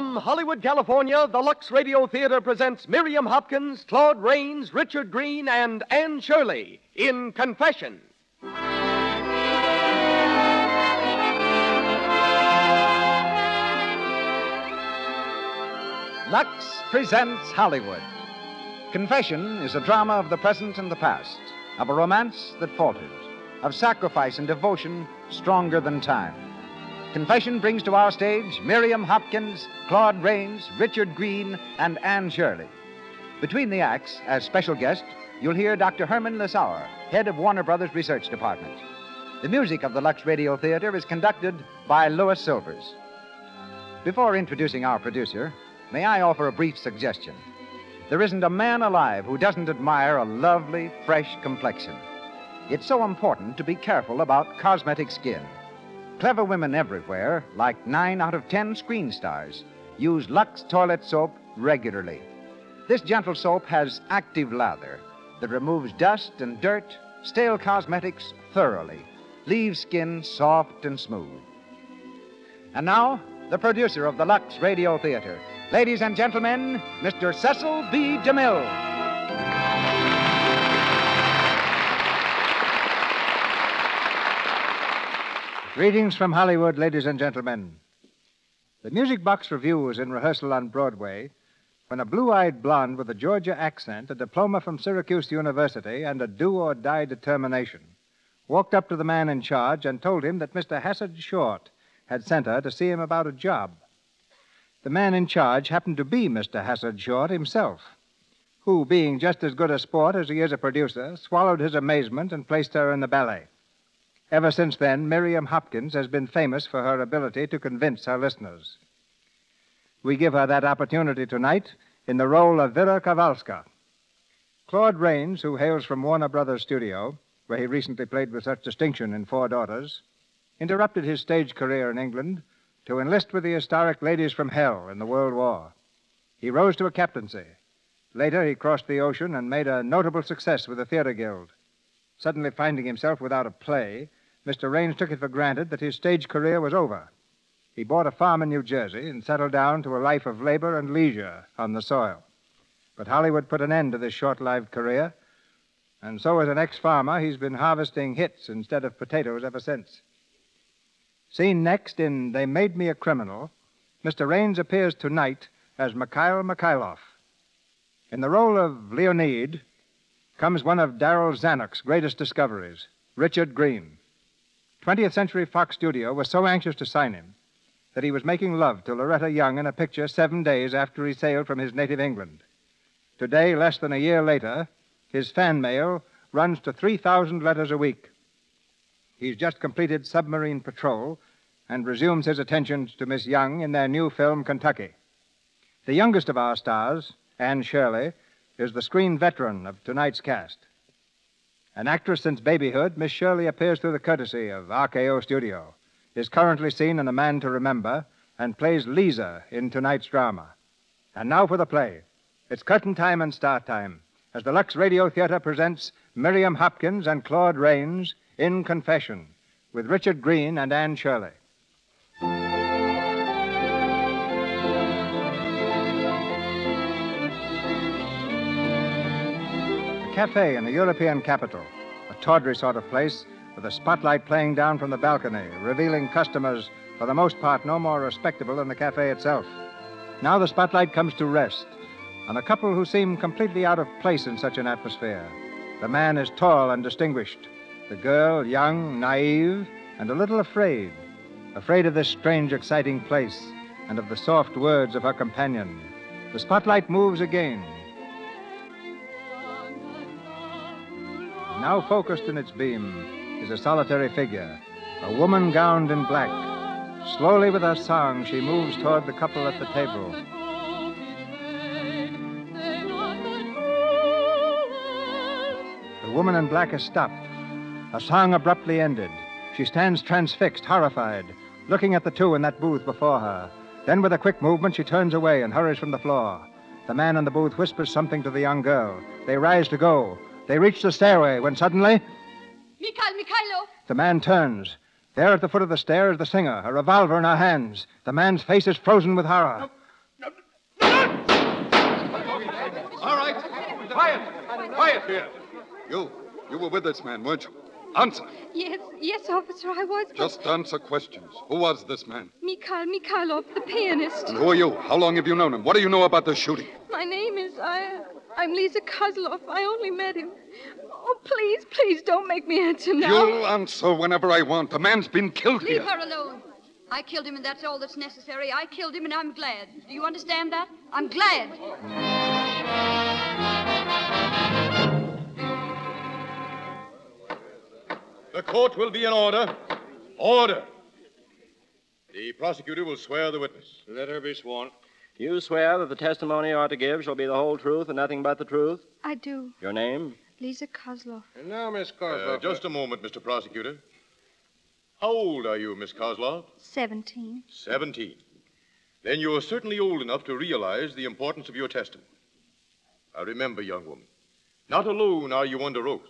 From Hollywood, California, the Lux Radio Theater presents Miriam Hopkins, Claude Rains, Richard Greene, and Anne Shirley in Confession. Lux presents Hollywood. Confession is a drama of the present and the past, of a romance that faltered, of sacrifice and devotion stronger than time. Confession brings to our stage Miriam Hopkins, Claude Rains, Richard Greene, and Anne Shirley. Between the acts, as special guest, you'll hear Dr. Herman Lissauer, head of Warner Brothers Research Department. The music of the Lux Radio Theater is conducted by Louis Silvers. Before introducing our producer, may I offer a brief suggestion? There isn't a man alive who doesn't admire a lovely, fresh complexion. It's so important to be careful about cosmetic skin. Clever women everywhere, like nine out of ten screen stars, use Lux toilet soap regularly. This gentle soap has active lather that removes dust and dirt, stale cosmetics thoroughly, leaves skin soft and smooth. And now, the producer of the Lux Radio Theater. Ladies and gentlemen, Mr. Cecil B. DeMille. Greetings from Hollywood, ladies and gentlemen. The Music Box Revue was in rehearsal on Broadway when a blue eyed blonde with a Georgia accent, a diploma from Syracuse University, and a do or die determination walked up to the man in charge and told him that Mr. Hassard Short had sent her to see him about a job. The man in charge happened to be Mr. Hassard Short himself, who, being just as good a sport as he is a producer, swallowed his amazement and placed her in the ballet. Ever since then, Miriam Hopkins has been famous for her ability to convince her listeners. We give her that opportunity tonight in the role of Vera Kowalska. Claude Rains, who hails from Warner Brothers Studio, where he recently played with such distinction in Four Daughters, interrupted his stage career in England to enlist with the historic Ladies from Hell in the World War. He rose to a captaincy. Later, he crossed the ocean and made a notable success with the Theater Guild. Suddenly finding himself without a play, Mr. Rains took it for granted that his stage career was over. He bought a farm in New Jersey and settled down to a life of labor and leisure on the soil. But Hollywood put an end to this short lived career, and so, as an ex farmer, he's been harvesting hits instead of potatoes ever since. Seen next in They Made Me a Criminal, Mr. Rains appears tonight as Mikhail Mikhailov. In the role of Leonid comes one of Darryl Zanuck's greatest discoveries, Richard Greene. 20th Century Fox Studio was so anxious to sign him that he was making love to Loretta Young in a picture seven days after he sailed from his native England. Today, less than a year later, his fan mail runs to 3,000 letters a week. He's just completed Submarine Patrol and resumes his attentions to Miss Young in their new film, Kentucky. The youngest of our stars, Anne Shirley, is the screen veteran of tonight's cast. An actress since babyhood, Miss Shirley appears through the courtesy of RKO Studio, is currently seen in A Man to Remember, and plays Lisa in tonight's drama. And now for the play. It's curtain time and start time as the Lux Radio Theater presents Miriam Hopkins and Claude Rains in Confession with Richard Greene and Anne Shirley. Cafe in a European capital, a tawdry sort of place with a spotlight playing down from the balcony, revealing customers, for the most part, no more respectable than the cafe itself. Now the spotlight comes to rest on a couple who seem completely out of place in such an atmosphere. The man is tall and distinguished, the girl young, naive, and a little afraid. Afraid of this strange, exciting place and of the soft words of her companion. The spotlight moves again. Now focused in its beam is a solitary figure, a woman gowned in black. Slowly with her song, she moves toward the couple at the table. The woman in black has stopped. Her song abruptly ended. She stands transfixed, horrified, looking at the two in that booth before her. Then, with a quick movement, she turns away and hurries from the floor. The man in the booth whispers something to the young girl. They rise to go. They reach the stairway when suddenly. Mikhail Mikhailov! The man turns. There at the foot of the stair is the singer, a revolver in her hands. The man's face is frozen with horror. No, no, no, All right. Quiet. Quiet here. You. You were with this man, weren't you? Answer. Yes, yes, officer, I was. But... Just answer questions. Who was this man? Mikhail Mikhailov, the pianist. And who are you? How long have you known him? What do you know about the shooting? My name is I. I'm Lisa Kozlov. I only met him. Oh, please, please don't make me answer now. You'll answer whenever I want. The man's been killed Leave here. her alone. I killed him, and that's all that's necessary. I killed him, and I'm glad. Do you understand that? I'm glad. The court will be in order. Order. The prosecutor will swear the witness. Let her be sworn. You swear that the testimony you are to give shall be the whole truth and nothing but the truth? I do. Your name? Lisa Kozlov. And now, Miss Uh, Kozlov. just a moment, Mr. Prosecutor. How old are you, Miss Kozlov? 17. Seventeen. Then you are certainly old enough to realize the importance of your testimony. Now remember, young woman, not alone are you under oath,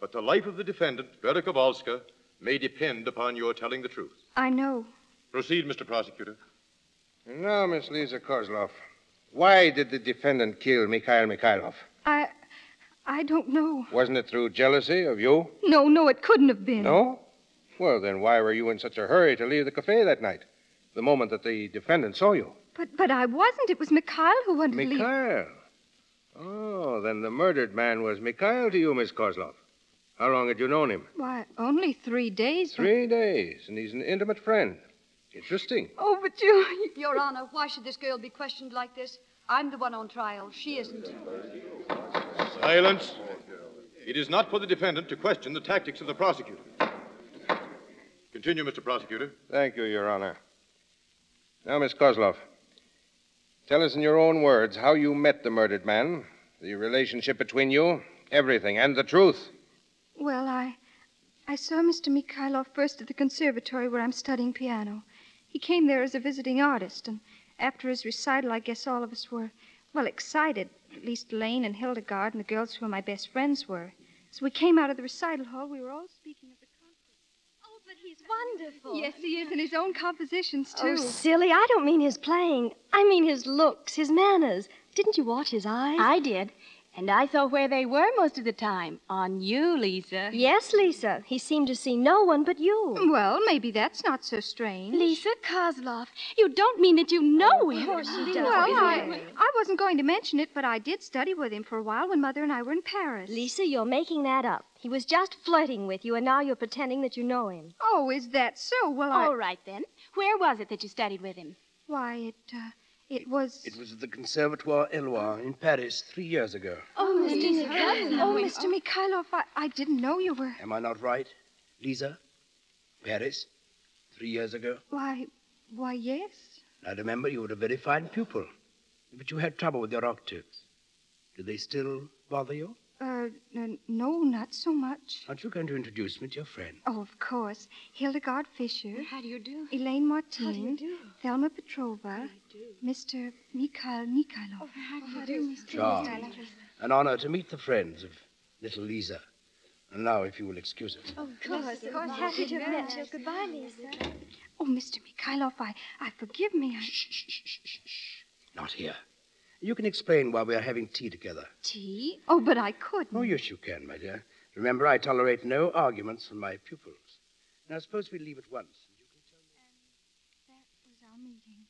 but the life of the defendant, Vera Kowalska, may depend upon your telling the truth. I know. Proceed, Mr. Prosecutor. And now, Miss Lisa Kozlov. Why did the defendant kill Mikhail Mikhailov? I. I don't know. Wasn't it through jealousy of you? No, no, it couldn't have been. No? Well, then why were you in such a hurry to leave the cafe that night? The moment that the defendant saw you. But but I wasn't. It was Mikhail who wanted to leave. Mikhail. Oh, then the murdered man was Mikhail to you, Miss Kozlov. How long had you known him? Why, only three days. but- Three days, and he's an intimate friend. Interesting. Oh, but you. Your Honor, why should this girl be questioned like this? I'm the one on trial. She isn't. Silence. It is not for the defendant to question the tactics of the prosecutor. Continue, Mr. Prosecutor. Thank you, Your Honor. Now, Miss Kozlov, tell us in your own words how you met the murdered man, the relationship between you, everything, and the truth. Well, I. I saw Mr. Mikhailov first at the conservatory where I'm studying piano. He came there as a visiting artist, and after his recital, I guess all of us were, well, excited. At least Lane and Hildegard and the girls who were my best friends were. So we came out of the recital hall. We were all speaking of the concert. Oh, but he's wonderful. Yes, he is, and his own compositions, oh, too. Oh, silly. I don't mean his playing. I mean his looks, his manners. Didn't you watch his eyes? I did. And I saw where they were most of the time. On you, Lisa. Yes, Lisa. He seemed to see no one but you. Well, maybe that's not so strange. Lisa Kozlov. You don't mean that you know him. Of course. Well, I, I wasn't going to mention it, but I did study with him for a while when Mother and I were in Paris. Lisa, you're making that up. He was just flirting with you, and now you're pretending that you know him. Oh, is that so? Well, I. All right, then. Where was it that you studied with him? Why, it, uh, it was. It was at the Conservatoire Eloire in Paris three years ago. Oh, Mr. Mikhailov. Oh, Mr. Mikhailov, I, I didn't know you were. Am I not right, Lisa? Paris? Three years ago? Why, why, yes. I remember you were a very fine pupil, but you had trouble with your octaves. Do they still bother you? Uh, no, not so much. Aren't you going to introduce me to your friend? Oh, of course. Hildegard Fisher. How do you do? Elaine Martin. How do you do? Thelma Petrova. Mr. Mikhail Mikhailov. Oh, how do you do? Charmed. An honor to meet the friends of little Lisa. And now, if you will excuse us. Oh, of course, of course. Happy to have met you. Goodbye, Lisa. Oh, Mr. Mikhailov, I, I forgive me. I... Not here. You can explain why we are having tea together. Tea? Oh, but I couldn't. Oh, yes, you can, my dear. Remember, I tolerate no arguments from my pupils. Now, suppose we leave at once. That was our meeting.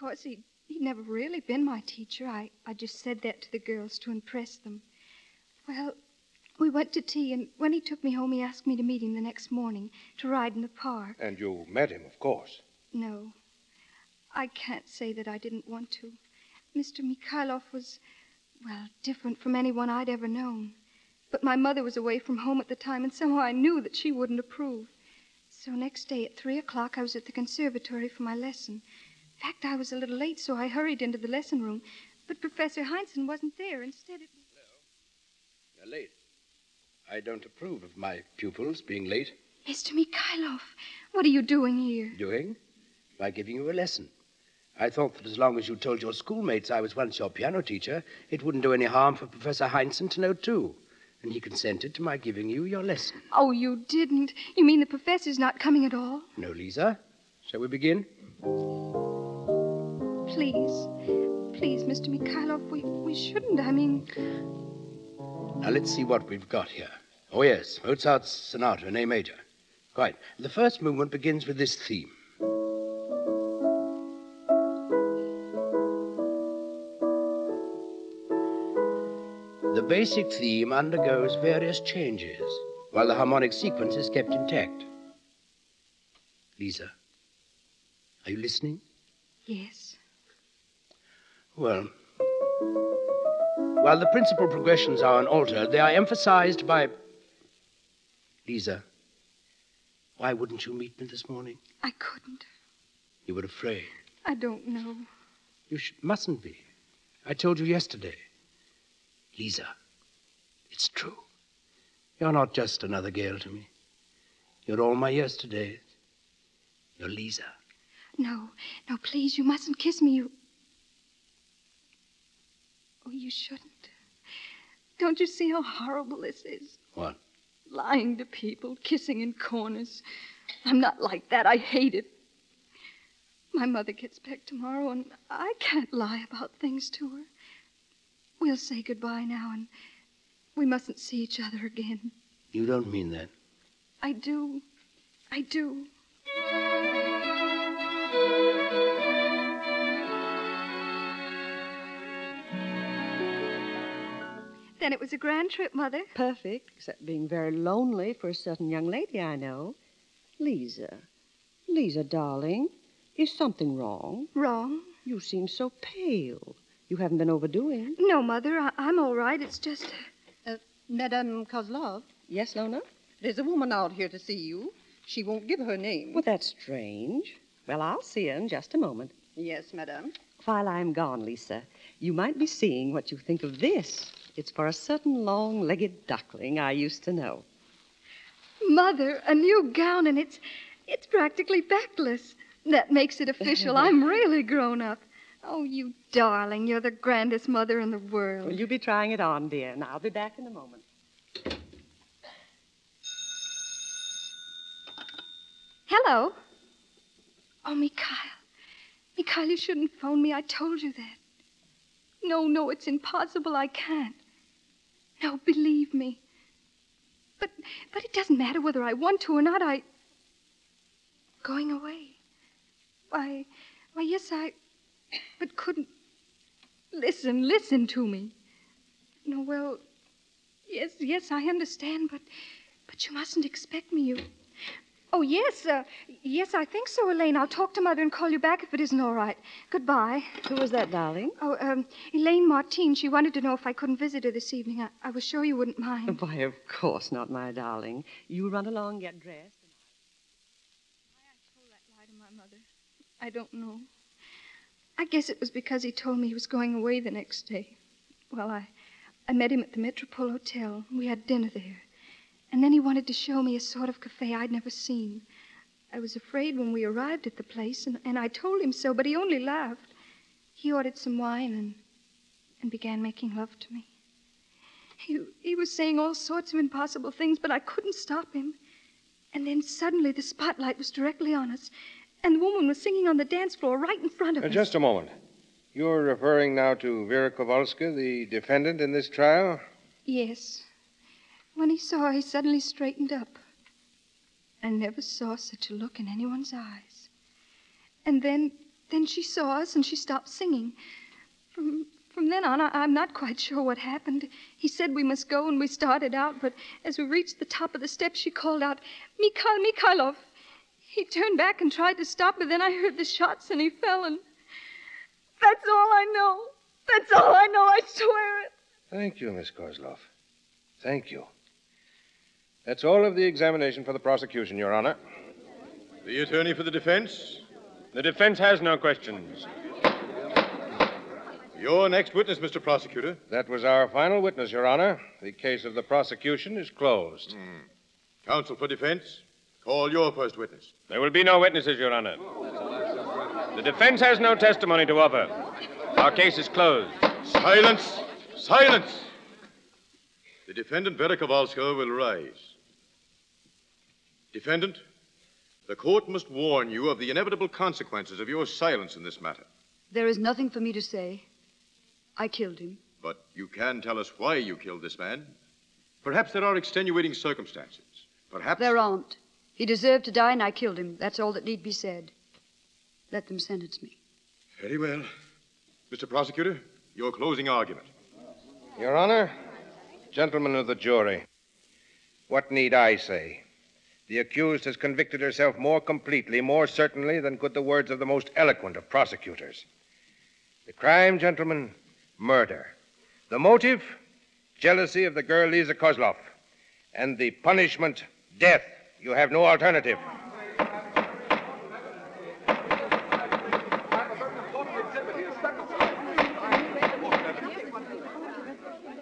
Of course, he, he'd never really been my teacher. I, I just said that to the girls to impress them. Well, we went to tea, and when he took me home, he asked me to meet him the next morning to ride in the park. And you met him, of course. No, I can't say that I didn't want to. Mr. Mikhailov was, well, different from anyone I'd ever known. But my mother was away from home at the time, and somehow I knew that she wouldn't approve. So next day at three o'clock, I was at the conservatory for my lesson. In fact, I was a little late, so I hurried into the lesson room. But Professor Heinzen wasn't there. Instead, it was. You're late. I don't approve of my pupils being late. Mr. Mikhailov, what are you doing here? Doing? By giving you a lesson. I thought that as long as you told your schoolmates I was once your piano teacher, it wouldn't do any harm for Professor Heinzen to know, too. And he consented to my giving you your lesson. Oh, you didn't. You mean the professor's not coming at all? No, Lisa? Shall we begin? Please. Please, Mr. Mikhailov, we, we shouldn't. I mean. Now let's see what we've got here. Oh, yes, Mozart's Sonata in A major. Quite. The first movement begins with this theme. The basic theme undergoes various changes while the harmonic sequence is kept intact. Lisa, are you listening? Yes. Well, while the principal progressions are unaltered, they are emphasized by. Lisa, why wouldn't you meet me this morning? I couldn't. You were afraid. I don't know. You sh- mustn't be. I told you yesterday. Lisa, it's true. You're not just another girl to me. You're all my yesterdays. You're Lisa. No, no, please, you mustn't kiss me. You. Oh, you shouldn't. Don't you see how horrible this is? What? Lying to people, kissing in corners. I'm not like that. I hate it. My mother gets back tomorrow, and I can't lie about things to her. We'll say goodbye now, and we mustn't see each other again. You don't mean that. I do. I do. Then it was a grand trip, Mother. Perfect, except being very lonely for a certain young lady I know. Lisa. Lisa, darling, is something wrong? Wrong? You seem so pale. You haven't been overdoing. No, Mother, I- I'm all right. It's just. Uh, Madame Kozlov, Yes, Lona? there's a woman out here to see you. She won't give her name. Well, that's strange. Well, I'll see her in just a moment. Yes, Madame. While I'm gone, Lisa, you might be seeing what you think of this. It's for a certain long legged duckling I used to know. Mother, a new gown, and it's it's practically backless. That makes it official. I'm really grown up. Oh, you darling, you're the grandest mother in the world. Will you be trying it on, dear? And I'll be back in a moment. Hello. Oh, Mikhail. Mikhail, you shouldn't phone me. I told you that. No, no, it's impossible. I can't. No, believe me. But but it doesn't matter whether I want to or not. I going away. Why why yes I but couldn't listen, listen to me. No, well yes, yes, I understand, but but you mustn't expect me. You Oh, yes, uh, yes, I think so, Elaine. I'll talk to Mother and call you back if it isn't all right. Goodbye. Who was that, darling? Oh, um, Elaine Martine. She wanted to know if I couldn't visit her this evening. I, I was sure you wouldn't mind. Why, of course not, my darling. You run along, get dressed. Why I told that lie to my mother. I don't know. I guess it was because he told me he was going away the next day. Well, I, I met him at the Metropole Hotel. We had dinner there. And then he wanted to show me a sort of cafe I'd never seen. I was afraid when we arrived at the place, and, and I told him so, but he only laughed. He ordered some wine and, and began making love to me. He, he was saying all sorts of impossible things, but I couldn't stop him. And then suddenly the spotlight was directly on us, and the woman was singing on the dance floor right in front of Uh, us. just a moment. You're referring now to Vera Kowalska, the defendant in this trial? Yes. When he saw her, he suddenly straightened up. I never saw such a look in anyone's eyes. And then, then she saw us and she stopped singing. From, from then on, I, I'm not quite sure what happened. He said we must go and we started out, but as we reached the top of the steps, she called out, Mikhail Mikhailov. He turned back and tried to stop, but then I heard the shots and he fell and that's all I know. That's all I know, I swear it. Thank you, Miss Kozlov. Thank you. That's all of the examination for the prosecution, Your Honor. The attorney for the defense? The defense has no questions. Your next witness, Mr. Prosecutor. That was our final witness, Your Honor. The case of the prosecution is closed. Hmm. Counsel for defense, call your first witness. There will be no witnesses, Your Honor. The defense has no testimony to offer. Our case is closed. Silence! Silence! The defendant, Vera Kowalska, will rise. Defendant, the court must warn you of the inevitable consequences of your silence in this matter. There is nothing for me to say. I killed him. But you can tell us why you killed this man. Perhaps there are extenuating circumstances. Perhaps. There aren't. He deserved to die, and I killed him. That's all that need be said. Let them sentence me. Very well. Mr. Prosecutor, your closing argument. Your Honor, gentlemen of the jury, what need I say? The accused has convicted herself more completely, more certainly than could the words of the most eloquent of prosecutors. The crime, gentlemen, murder. The motive, jealousy of the girl Lisa Kozlov. And the punishment, death. You have no alternative.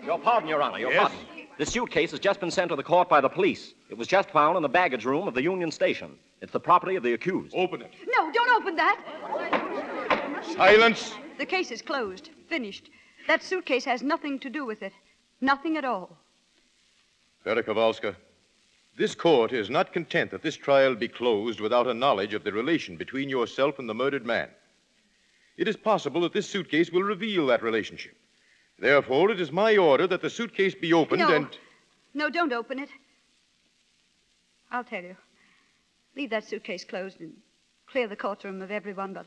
Your pardon, Your Honor, your Yes? pardon. This suitcase has just been sent to the court by the police. It was just found in the baggage room of the Union Station. It's the property of the accused. Open it. No, don't open that. Silence. The case is closed. Finished. That suitcase has nothing to do with it. Nothing at all. Vera Kowalska, this court is not content that this trial be closed without a knowledge of the relation between yourself and the murdered man. It is possible that this suitcase will reveal that relationship. Therefore, it is my order that the suitcase be opened no. and. No, don't open it. I'll tell you. Leave that suitcase closed and clear the courtroom of everyone but,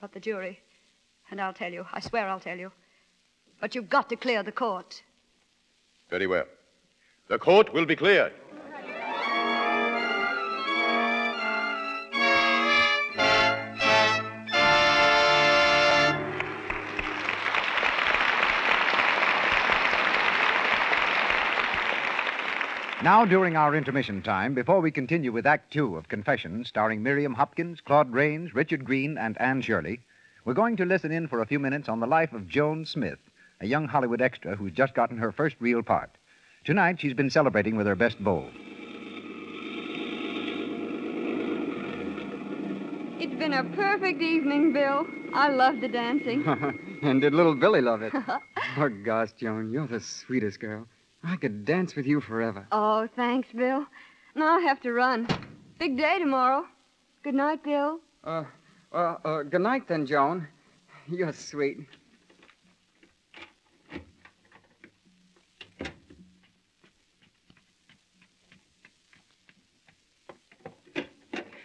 but the jury. And I'll tell you. I swear I'll tell you. But you've got to clear the court. Very well. The court will be cleared. Now, during our intermission time, before we continue with Act Two of Confession, starring Miriam Hopkins, Claude Rains, Richard Greene, and Anne Shirley, we're going to listen in for a few minutes on the life of Joan Smith, a young Hollywood extra who's just gotten her first real part. Tonight, she's been celebrating with her best beau. It's been a perfect evening, Bill. I love the dancing. and did little Billy love it? oh, gosh, Joan, you're the sweetest girl. I could dance with you forever. oh, thanks, Bill. Now I have to run. Big day tomorrow. Good night, Bill. Uh, well, uh, good night then, Joan. You're sweet.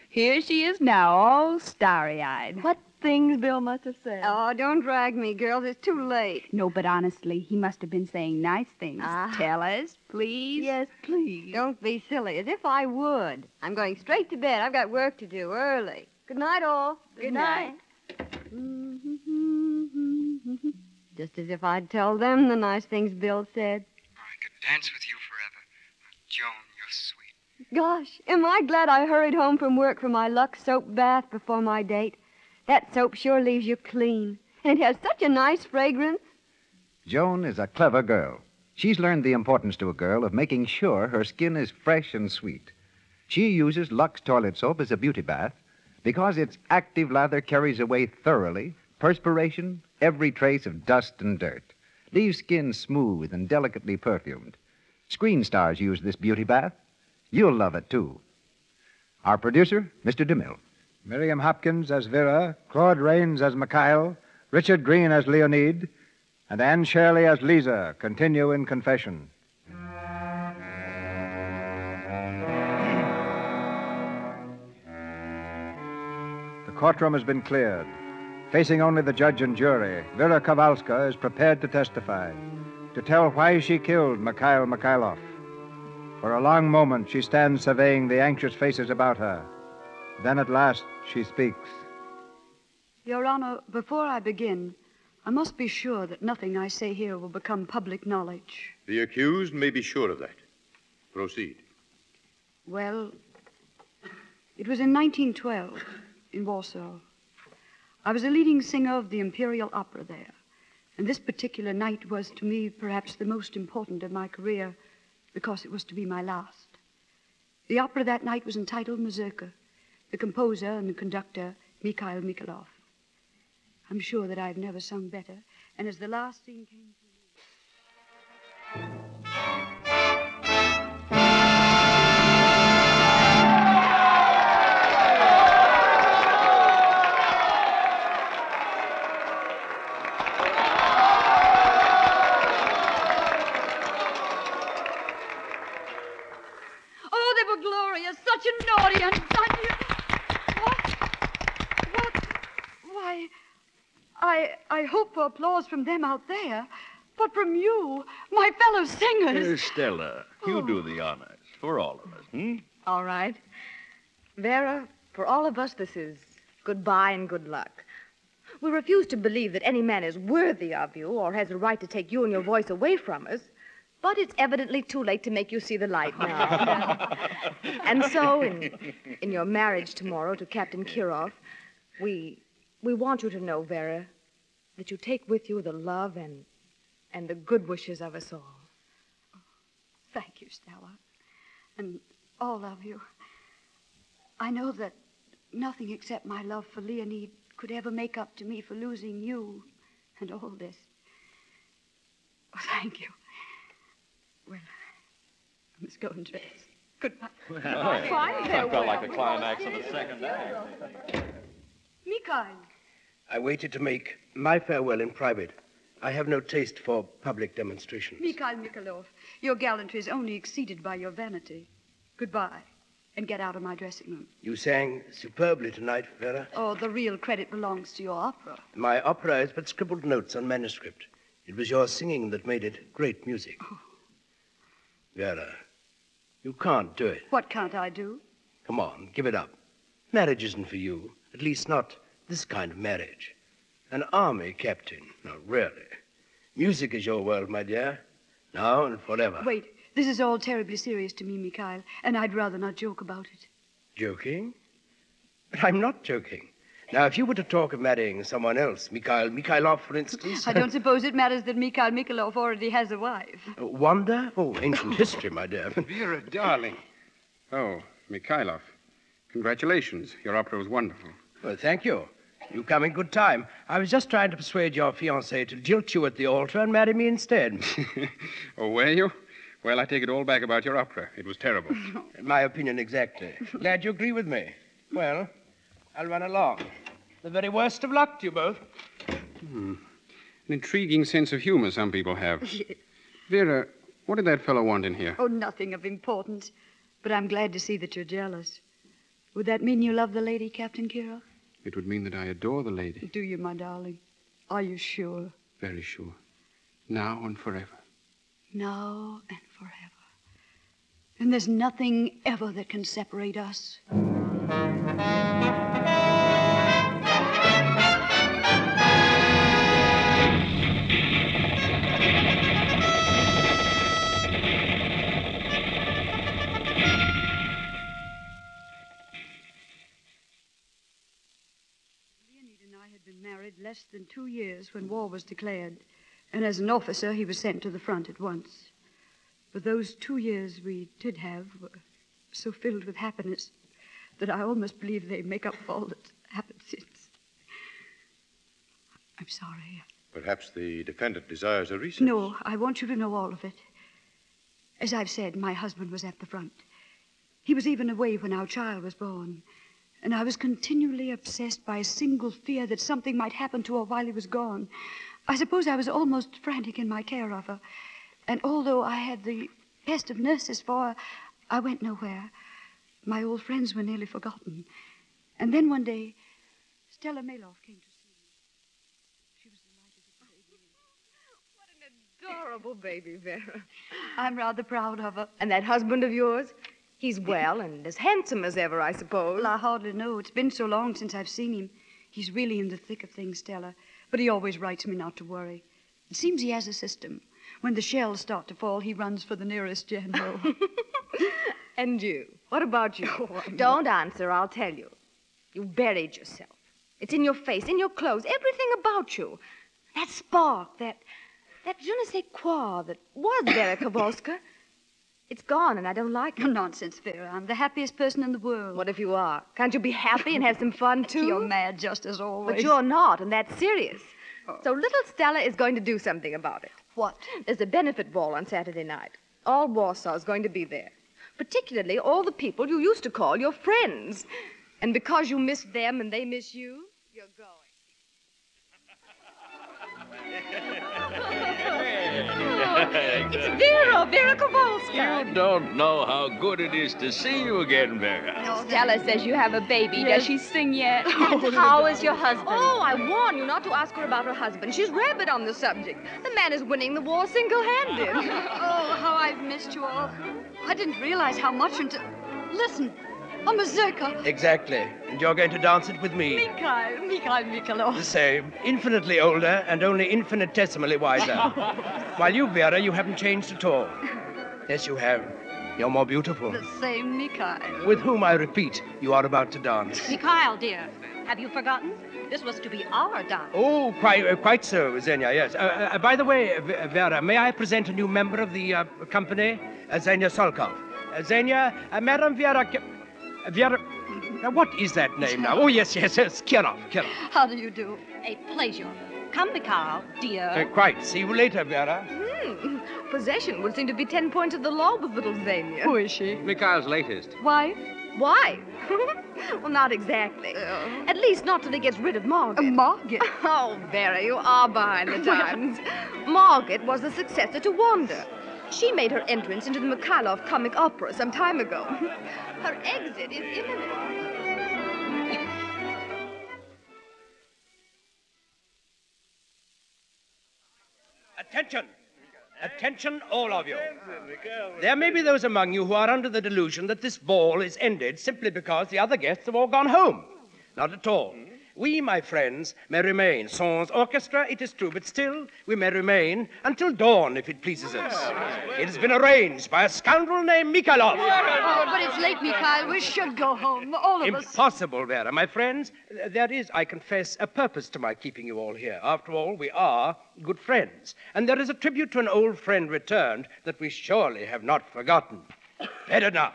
Here she is now, all starry eyed. What things Bill must have said. Oh, don't drag me, girls. It's too late. No, but honestly, he must have been saying nice things. Ah. Tell us, please. Yes, please. Don't be silly, as if I would. I'm going straight to bed. I've got work to do early. Good night, all. Good night. Just as if I'd tell them the nice things Bill said. I could dance with you forever. Joan, you're sweet. Gosh, am I glad I hurried home from work for my Lux soap bath before my date. That soap sure leaves you clean. And it has such a nice fragrance. Joan is a clever girl. She's learned the importance to a girl of making sure her skin is fresh and sweet. She uses Lux toilet soap as a beauty bath because its active lather carries away thoroughly perspiration, every trace of dust and dirt, leaves skin smooth and delicately perfumed. Screen stars use this beauty bath. You'll love it, too. Our producer, Mr. DeMille. Miriam Hopkins as Vera, Claude Rains as Mikhail, Richard Greene as Leonid, and Anne Shirley as Lisa continue in confession. The courtroom has been cleared. Facing only the judge and jury, Vera Kowalska is prepared to testify, to tell why she killed Mikhail Mikhailov. For a long moment, she stands surveying the anxious faces about her. Then at last, she speaks. Your Honor, before I begin, I must be sure that nothing I say here will become public knowledge. The accused may be sure of that. Proceed. Well, it was in 1912 in Warsaw. I was a leading singer of the Imperial Opera there, and this particular night was to me perhaps the most important of my career because it was to be my last. The opera that night was entitled Mazurka, the composer and the conductor, Mikhail Mikhailov. I'm sure that I've never sung better, and as the last scene came. Hope for applause from them out there, but from you, my fellow Uh, singers. Stella, you do the honors for all of us, hmm? All right. Vera, for all of us, this is goodbye and good luck. We refuse to believe that any man is worthy of you or has a right to take you and your voice away from us. But it's evidently too late to make you see the light now. and so, in, in your marriage tomorrow to Captain Kirov, we, we want you to know, Vera, that you take with you the love and, and the good wishes of us all. Thank you, Stella. And all of you. I know that nothing except my love for Leonid could ever make up to me for losing you and all this. Oh, thank you. Well, I must go and dress. Goodbye. Well, Fine, that felt like the climax of the second act. Mikhail. I waited to make my farewell in private. I have no taste for public demonstrations. Mikhail Mikhailov, your gallantry is only exceeded by your vanity. Goodbye, and get out of my dressing room. You sang superbly tonight, Vera. Oh, the real credit belongs to your opera. My opera is but scribbled notes on manuscript. It was your singing that made it great music. Oh. Vera, you can't do it. What can't I do? Come on, give it up. Marriage isn't for you. At least not this kind of marriage. An army captain. No, really. Music is your world, my dear. Now and forever. Wait, this is all terribly serious to me, Mikhail, and I'd rather not joke about it. Joking? But I'm not joking. Now, if you were to talk of marrying someone else, Mikhail Mikhailov, for instance. I don't suppose it matters that Mikhail Mikhailov already has a wife. Uh, Wanda? Oh, ancient history, my dear. Vera, darling. Oh, Mikhailov. Congratulations. Your opera was wonderful. Well, thank you. You come in good time. I was just trying to persuade your fiancée to jilt you at the altar and marry me instead. Oh, were you? Well, I take it all back about your opera. It was terrible. in My opinion exactly. Glad you agree with me. Well, I'll run along. The very worst of luck to you both. Hmm. An intriguing sense of humor some people have. Vera, what did that fellow want in here? Oh, nothing of importance. But I'm glad to see that you're jealous. Would that mean you love the lady, Captain Kirov? It would mean that I adore the lady. Do you, my darling? Are you sure? Very sure. Now and forever. Now and forever. And there's nothing ever that can separate us. Married less than two years when war was declared, and as an officer, he was sent to the front at once. But those two years we did have were so filled with happiness that I almost believe they make up for all that's happened since. I'm sorry. Perhaps the defendant desires a recess. No, I want you to know all of it. As I've said, my husband was at the front. He was even away when our child was born. And I was continually obsessed by a single fear that something might happen to her while he was gone. I suppose I was almost frantic in my care of her. And although I had the best of nurses for her, I went nowhere. My old friends were nearly forgotten. And then one day, Stella Malov came to see me. She was delighted to see me. What an Adorable baby, Vera. I'm rather proud of her. And that husband of yours? He's well and as handsome as ever, I suppose. Well, I hardly know. It's been so long since I've seen him. He's really in the thick of things, Stella. But he always writes me not to worry. It seems he has a system. When the shells start to fall, he runs for the nearest general. And you? What about you? Oh, Don't answer, I'll tell you. You buried yourself. It's in your face, in your clothes, everything about you. That spark, that that je ne sais quoi that was Vera Kowalska. It's gone, and I don't like it. Nonsense, Vera. I'm the happiest person in the world. What if you are? Can't you be happy and have some fun, too? You're mad just as always. But you're not, and that's serious. So little Stella is going to do something about it. What? There's a benefit ball on Saturday night. All Warsaw is going to be there. Particularly all the people you used to call your friends. And because you miss them and they miss you, you're going. It's Vera, Vera Kowalska. You don't know how good it is to see you again, Vera. Stella says you have a baby. Yes. Does she sing yet? Oh, and how is your husband? Oh, I warn you not to ask her about her husband. She's rabid on the subject. The man is winning the war single-handed. oh, how I've missed you all. I didn't realize how much until. Listen, a mazurka. Exactly. And you're going to dance it with me. Mikhail, Mikhail Mikhailov. The same. Infinitely older and only infinitesimally wiser. While you, Vera, you haven't changed at all. Yes, you have. You're more beautiful. The same Mikhail. With whom, I repeat, you are about to dance. Mikhail, dear, have you forgotten? This was to be our dance. Oh, quite, uh, quite so, Xenia, yes. Uh, uh, by the way, Vera, may I present a new member of the uh, company? Xenia Solkov. Xenia, uh, Madame Vera... Ki- uh, Vera... Now, what is that name now? Oh, yes, yes, yes, Kirov, Kirov. How do you do? A pleasure. Come, Mikhail, dear. Uh, quite. See you later, Vera. Hmm. Possession would seem to be ten points of the law with little Xenia. Who is she? Mikhail's latest. Why? Why? well, not exactly. At least not till he gets rid of Margaret. Margaret? Oh, Vera, you are behind the times. Margaret was the successor to Wanda. She made her entrance into the Mikhailov comic opera some time ago. Her exit is imminent. Attention! Attention, all of you. There may be those among you who are under the delusion that this ball is ended simply because the other guests have all gone home. Not at all. We, my friends, may remain sans orchestra, it is true, but still we may remain until dawn if it pleases us. It has been arranged by a scoundrel named Mikhailov. Oh, but it's late, Mikhail. We should go home, all of us. Impossible, Vera. My friends, there is, I confess, a purpose to my keeping you all here. After all, we are good friends. And there is a tribute to an old friend returned that we surely have not forgotten. Bedana.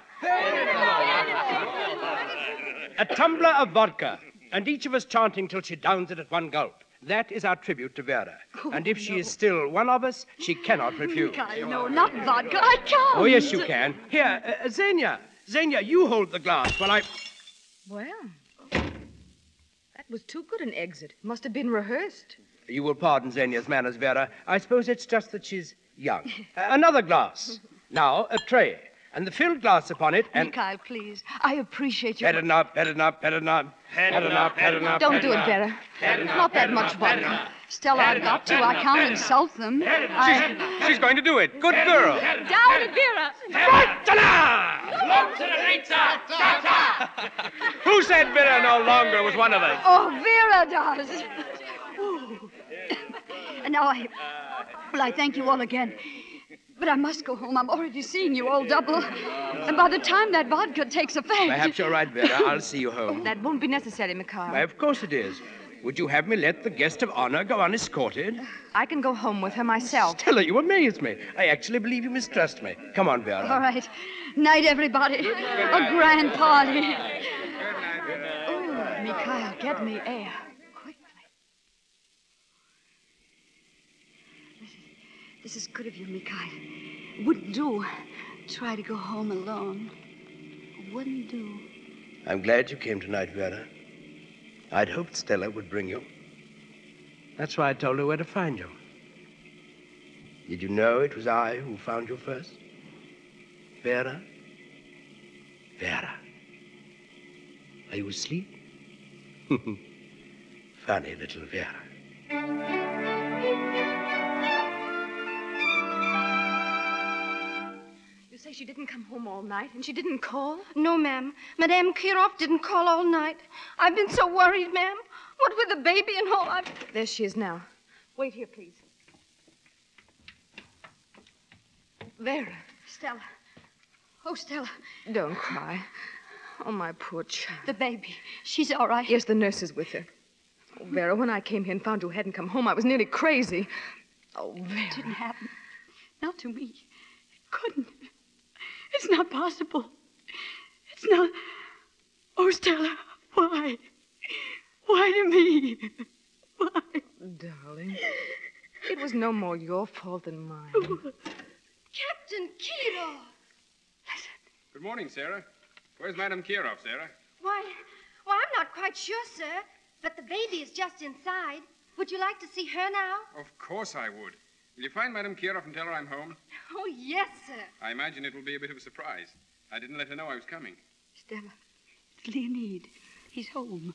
A tumbler of vodka, and each of us chanting till she downs it at one gulp. That is our tribute to Vera. And if she is still one of us, she cannot refuse. Mikhail, no, not vodka. I can't. Oh, yes, you can. Here, uh, Xenia. Xenia, you hold the glass while I. Well, that was too good an exit. Must have been rehearsed. You will pardon Xenia's manners, Vera. I suppose it's just that she's young. Uh, another glass. Now, a tray. And the filled glass upon it, and. Mikhail, please. I appreciate your. Better not, better not, better not. Better not, better not. Don't do it, Vera. Not that much vodka. Stella, I've got to. I can't insult them. I... She's going to do it. Good girl. Down at Vera. Who said Vera no longer was one of us? Oh, Vera does. Ooh. And now I. Well, I thank you all again. But I must go home. I'm already seeing you all double. And by the time that vodka takes effect. Perhaps you're right, Vera. I'll see you home. That won't be necessary, Mikhail. Why, of course it is. Would you have me let the guest of honor go unescorted? I can go home with her myself. Stella, you amaze me. I actually believe you mistrust me. Come on, Vera. All right. Night, everybody. A grand party. good Oh, Mikhail, get me air. Quickly. This is, this is good of you, Mikhail. Wouldn't do. Try to go home alone. Wouldn't do. I'm glad you came tonight, Vera. I'd hoped Stella would bring you. That's why I told her where to find you. Did you know it was I who found you first? Vera? Vera. Are you asleep? Funny little Vera. You say she didn't come home all night and she didn't call? No, ma'am. Madame Kirov didn't call all night. I've been so worried, ma'am. What with the baby and all, I've... There she is now. Wait here, please. Vera. Stella. Oh, Stella. Don't cry. Oh, my poor child. The baby. She's all right. Yes, the nurse is with her. Oh, Vera, when I came here and found you hadn't come home, I was nearly crazy. Oh, Vera. It didn't happen. Not to me. It couldn't. It's not possible. It's not. Oh, Stella, why? Why to me? Why? Darling, it was no more your fault than mine. Captain Kirov! Listen. Good morning, Sarah. Where's Madame Kirov, Sarah? Why, why, I'm not quite sure, sir. But the baby is just inside. Would you like to see her now? Of course I would. Will you find Madame Kirov and tell her I'm home? Oh, yes, sir. I imagine it will be a bit of a surprise. I didn't let her know I was coming. Stella, it's Leonid. He's home.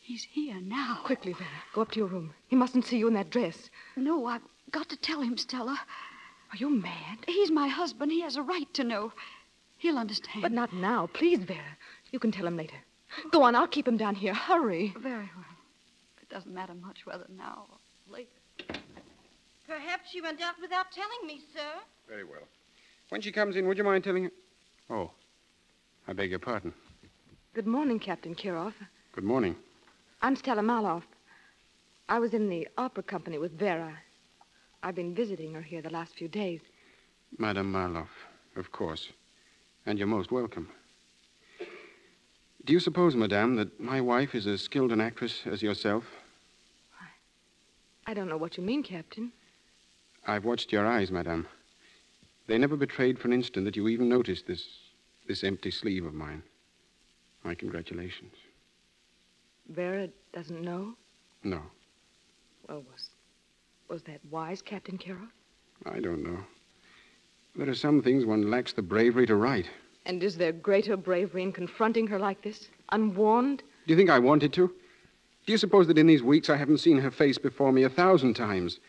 He's here now. Quickly, Vera. Go up to your room. He mustn't see you in that dress. No, I've got to tell him, Stella. Are you mad? He's my husband. He has a right to know. He'll understand. But not now. Please, Vera. You can tell him later. Go on, I'll keep him down here. Hurry. Very well. It doesn't matter much whether now or later. Perhaps she went out without telling me, sir. Very well. When she comes in, would you mind telling her? Oh, I beg your pardon. Good morning, Captain Kirov. Good morning. I'm Stella Maloff. I was in the opera company with Vera. I've been visiting her here the last few days. Madame Marloff, of course. And you're most welcome. Do you suppose, Madame, that my wife is as skilled an actress as yourself? I don't know what you mean, Captain. I've watched your eyes, Madame. They never betrayed for an instant that you even noticed this this empty sleeve of mine. My congratulations. Vera doesn't know? No, Well, was was that wise, Captain Kirov? I don't know. There are some things one lacks the bravery to write. And is there greater bravery in confronting her like this, unwarned? Do you think I wanted to? Do you suppose that in these weeks I haven't seen her face before me a thousand times?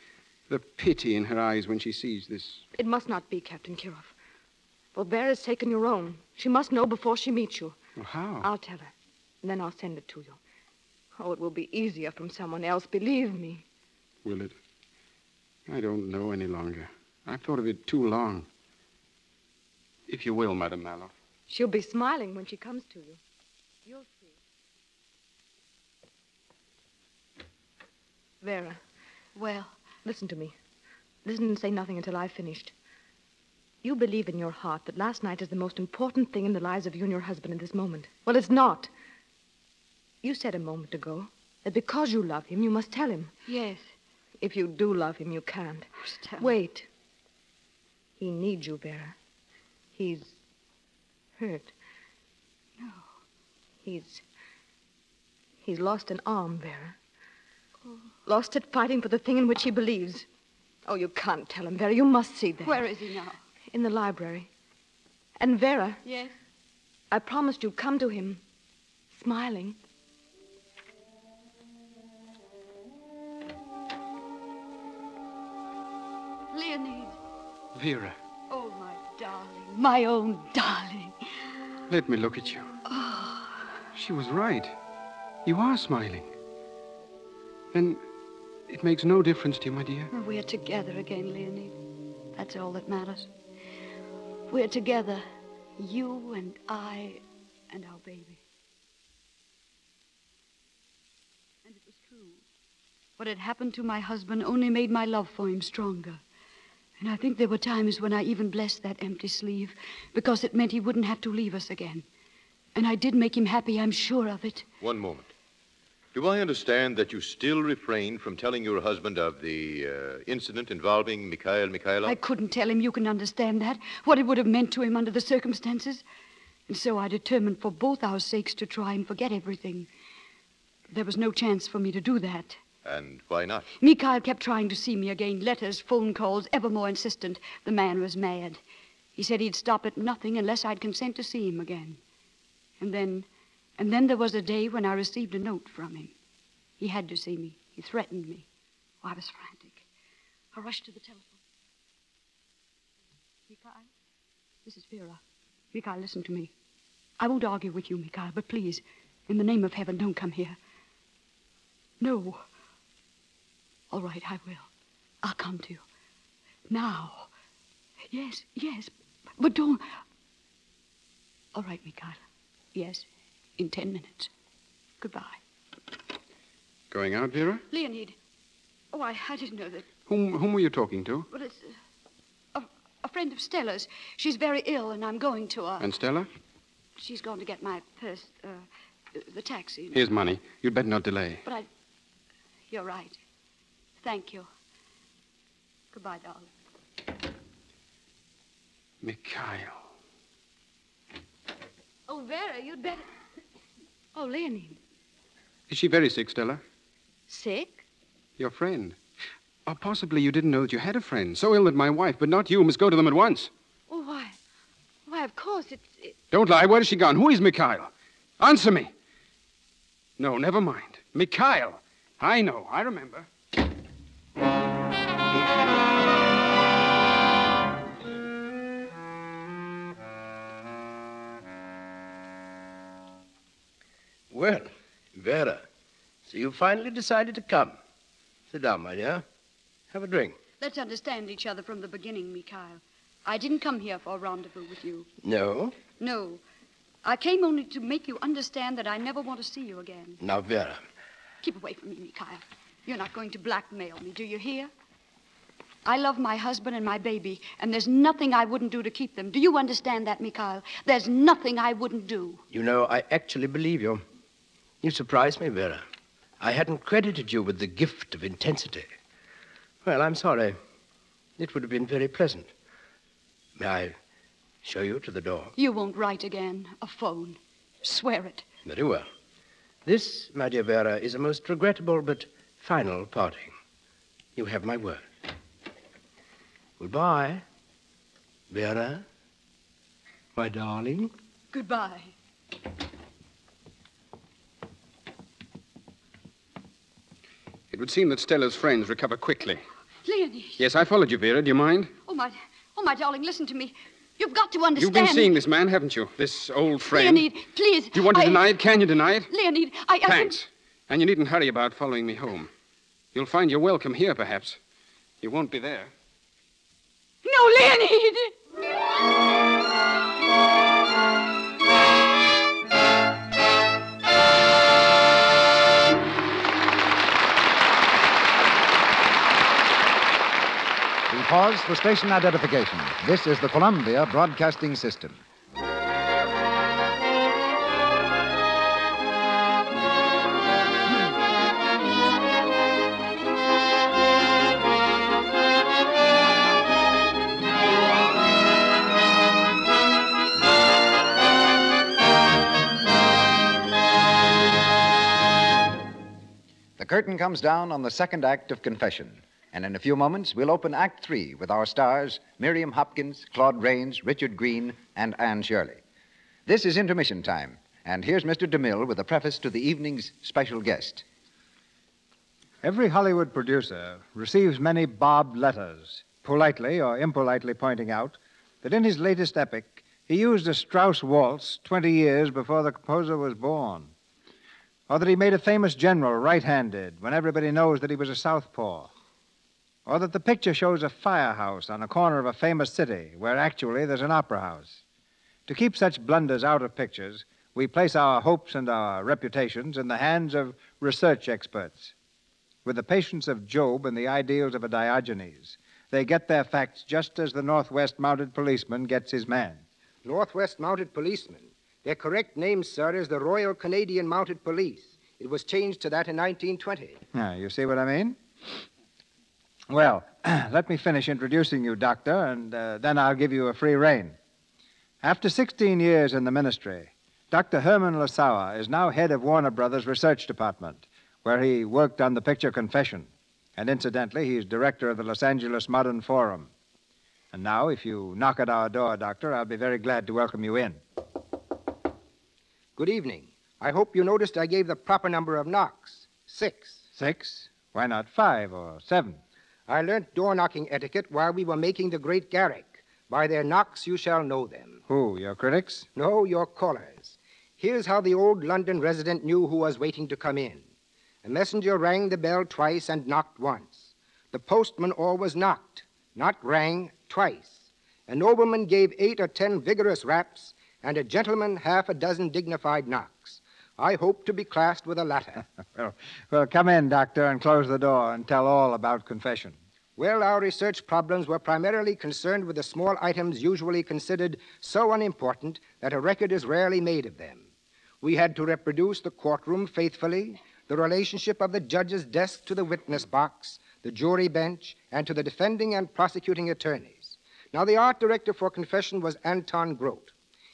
The pity in her eyes when she sees this. It must not be, Captain Kirov. For has taken your own. She must know before she meets you. Well, how? I'll tell her, and then I'll send it to you. Oh, it will be easier from someone else, believe me. Will it? I don't know any longer. I've thought of it too long. If you will, Madame Maloff. She'll be smiling when she comes to you. You'll see. Vera. Well, Listen to me. Listen and say nothing until I've finished. You believe in your heart that last night is the most important thing in the lives of you and your husband at this moment. Well, it's not. You said a moment ago that because you love him, you must tell him. yes. If you do love him, you can't. Stella. Wait. He needs you, Vera. He's hurt. No. He's. He's lost an arm, Vera. Lost it fighting for the thing in which he believes. Oh, you can't tell him, Vera. You must see that. Where is he now? In the library. And Vera, Yes. I promised you'd come to him, smiling. Leonid. Vera, Oh, my darling. My own darling. let me look at you. Oh. She was right. You are smiling. Then it makes no difference to you, my dear. We're together again, Leonid. That's all that matters. We're together. You and I and our baby. And it was true. What had happened to my husband only made my love for him stronger. And I think there were times when I even blessed that empty sleeve because it meant he wouldn't have to leave us again. And I did make him happy, I'm sure of it. One moment. Do I understand that you still refrain from telling your husband of the uh, incident involving Mikhail Mikhailov? I couldn't tell him you can understand that, what it would have meant to him under the circumstances. And so I determined for both our sakes to try and forget everything. There was no chance for me to do that. And why not? Mikhail kept trying to see me again letters, phone calls, ever more insistent. The man was mad. He said he'd stop at nothing unless I'd consent to see him again. And then, and then there was a day when I received a note from him. He had to see me. He threatened me. Oh, I was frantic. I rushed to the telephone. Mikhail, this is Vera. Mikhail, listen to me. I won't argue with you, Mikhail, but please, in the name of heaven, don't come here. No. All right, I will. I'll come to you. Now. Yes, yes. But don't. All right, Mikhail. Yes, in ten minutes. Goodbye. Going out, Vera? Leonid. Oh, I, I didn't know that. Whom, whom were you talking to? Well, it's uh, a, a friend of Stella's. She's very ill, and I'm going to her. And Stella? She's going to get my purse, uh, the taxi. Here's money. You'd better not delay. But I. You're right. Thank you. Goodbye, darling. Mikhail. Oh, Vera, you'd better. Oh, Leonid. Is she very sick, Stella? Sick? Your friend. Or possibly you didn't know that you had a friend. So ill that my wife, but not you, must go to them at once. Oh, why? Why, of course, it's. It... Don't lie. Where has she gone? Who is Mikhail? Answer me. No, never mind. Mikhail. I know. I remember. Well, Vera, so you finally decided to come. Sit down, my dear. Have a drink. Let's understand each other from the beginning, Mikhail. I didn't come here for a rendezvous with you. No? No. I came only to make you understand that I never want to see you again. Now, Vera. Keep away from me, Mikhail. You're not going to blackmail me, do you hear? I love my husband and my baby, and there's nothing I wouldn't do to keep them. Do you understand that, Mikhail? There's nothing I wouldn't do. You know, I actually believe you. You surprise me, Vera. I hadn't credited you with the gift of intensity. Well, I'm sorry. It would have been very pleasant. May I show you to the door? You won't write again. A phone. Swear it. Very well. This, my dear Vera, is a most regrettable but final parting. You have my word. Goodbye, Vera, my darling. Goodbye. Would seem that Stella's friends recover quickly. Leonid. Yes, I followed you, Vera. Do you mind? Oh, my, oh, my darling, listen to me. You've got to understand. You've been seeing this man, haven't you? This old friend. Leonid, please. Do you want to I... deny it? Can you deny it? Leonid, I. I Thanks. And you needn't hurry about following me home. You'll find you're welcome here, perhaps. You won't be there. No, Leonid! Pause for station identification. This is the Columbia Broadcasting System. The curtain comes down on the second act of Confession. And in a few moments, we'll open Act Three with our stars Miriam Hopkins, Claude Rains, Richard Greene, and Anne Shirley. This is intermission time, and here's Mr. DeMille with a preface to the evening's special guest. Every Hollywood producer receives many bobbed letters, politely or impolitely pointing out that in his latest epic he used a Strauss waltz 20 years before the composer was born, or that he made a famous general right handed when everybody knows that he was a southpaw or that the picture shows a firehouse on a corner of a famous city where actually there's an opera house. To keep such blunders out of pictures, we place our hopes and our reputations in the hands of research experts. With the patience of Job and the ideals of a Diogenes, they get their facts just as the Northwest Mounted Policeman gets his man. Northwest Mounted Policeman. Their correct name, sir, is the Royal Canadian Mounted Police. It was changed to that in 1920. Now, ah, you see what I mean? Well, let me finish introducing you, Doctor, and uh, then I'll give you a free rein. After 16 years in the ministry, Dr. Herman Lissauer is now head of Warner Brothers Research Department, where he worked on the picture Confession. And incidentally, he's director of the Los Angeles Modern Forum. And now, if you knock at our door, Doctor, I'll be very glad to welcome you in. Good evening. I hope you noticed I gave the proper number of knocks six. Six? Why not five or seven? I learnt door knocking etiquette while we were making the Great Garrick. By their knocks you shall know them. Who, your critics? No, your callers. Here's how the old London resident knew who was waiting to come in. A messenger rang the bell twice and knocked once. The postman always knocked, not rang, twice. A nobleman gave eight or ten vigorous raps, and a gentleman half a dozen dignified knocks. I hope to be classed with the latter. well, well, come in, Doctor, and close the door and tell all about confession. Well, our research problems were primarily concerned with the small items usually considered so unimportant that a record is rarely made of them. We had to reproduce the courtroom faithfully, the relationship of the judge's desk to the witness box, the jury bench, and to the defending and prosecuting attorneys. Now, the art director for confession was Anton Grot.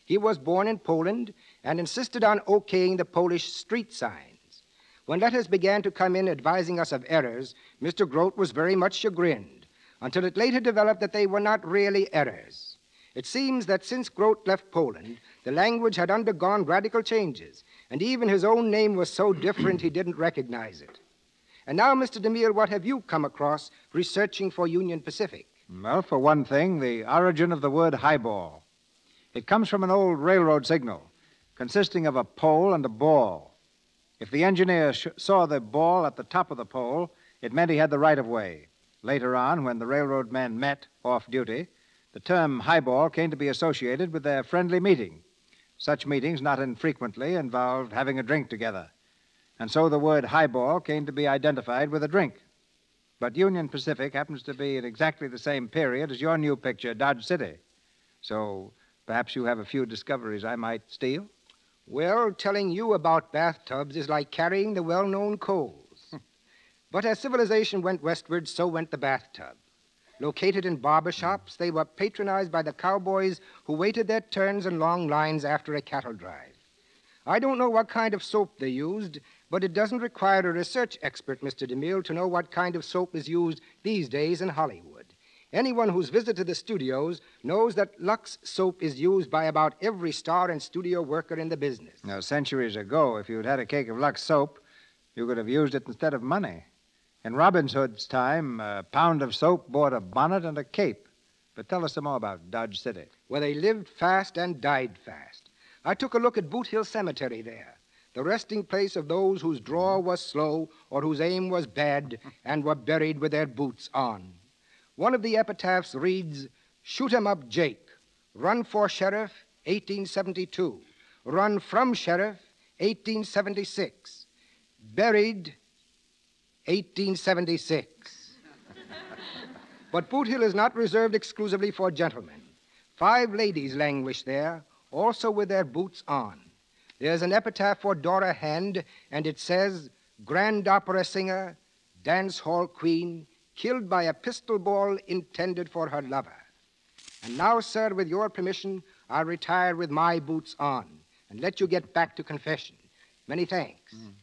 He was born in Poland and insisted on okaying the Polish street signs. When letters began to come in advising us of errors, Mr. Grot was very much chagrined, until it later developed that they were not really errors. It seems that since Grot left Poland, the language had undergone radical changes, and even his own name was so different he didn't recognize it. And now, Mr. DeMille, what have you come across researching for Union Pacific? Well, for one thing, the origin of the word highball. It comes from an old railroad signal consisting of a pole and a ball. If the engineer sh- saw the ball at the top of the pole, it meant he had the right of way. Later on, when the railroad men met off duty, the term highball came to be associated with their friendly meeting. Such meetings, not infrequently, involved having a drink together. And so the word highball came to be identified with a drink. But Union Pacific happens to be in exactly the same period as your new picture, Dodge City. So perhaps you have a few discoveries I might steal? Well, telling you about bathtubs is like carrying the well known coals. Hmm. but as civilization went westward, so went the bathtub. Located in barber shops, they were patronized by the cowboys who waited their turns in long lines after a cattle drive. I don't know what kind of soap they used, but it doesn't require a research expert, Mr. DeMille, to know what kind of soap is used these days in Hollywood. Anyone who's visited the studios knows that Lux soap is used by about every star and studio worker in the business. Now, centuries ago, if you'd had a cake of Lux soap, you could have used it instead of money. In Robin Hood's time, a pound of soap bought a bonnet and a cape. But tell us some more about Dodge City. Where they lived fast and died fast. I took a look at Boot Hill Cemetery there, the resting place of those whose draw was slow or whose aim was bad and were buried with their boots on. One of the epitaphs reads, Shoot 'em up, Jake. Run for sheriff, 1872. Run from sheriff, 1876. Buried, 1876. but Boot Hill is not reserved exclusively for gentlemen. Five ladies languish there, also with their boots on. There's an epitaph for Dora Hand, and it says, Grand opera singer, dance hall queen, killed by a pistol ball intended for her lover. And now, sir, with your permission, I'll retire with my boots on and let you get back to confession. Many thanks. Mm.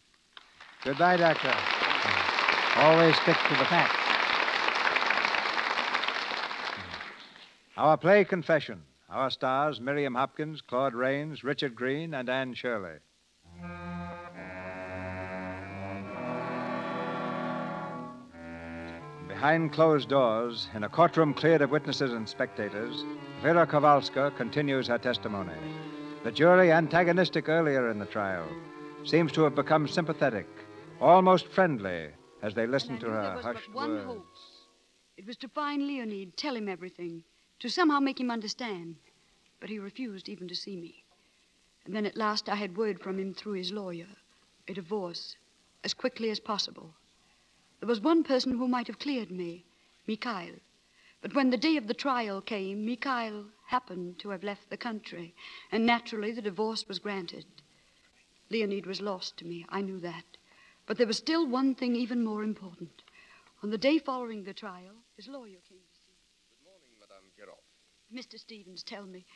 Goodbye, Doctor. Always stick to the facts. Our play Confession. Our stars Miriam Hopkins, Claude Rains, Richard Greene, and Anne Shirley. Behind closed doors, in a courtroom cleared of witnesses and spectators, Vera Kowalska continues her testimony. The jury, antagonistic earlier in the trial, seems to have become sympathetic, almost friendly, as they listen to her was hushed but one words. hope. It was to find Leonid, tell him everything, to somehow make him understand. But he refused even to see me. And then at last I had word from him through his lawyer a divorce, as quickly as possible. There was one person who might have cleared me, Mikhail. But when the day of the trial came, Mikhail happened to have left the country, and naturally the divorce was granted. Leonid was lost to me, I knew that. But there was still one thing even more important. On the day following the trial, his lawyer came to see me. Good morning, Madame Kiroff. Mr. Stevens, tell me,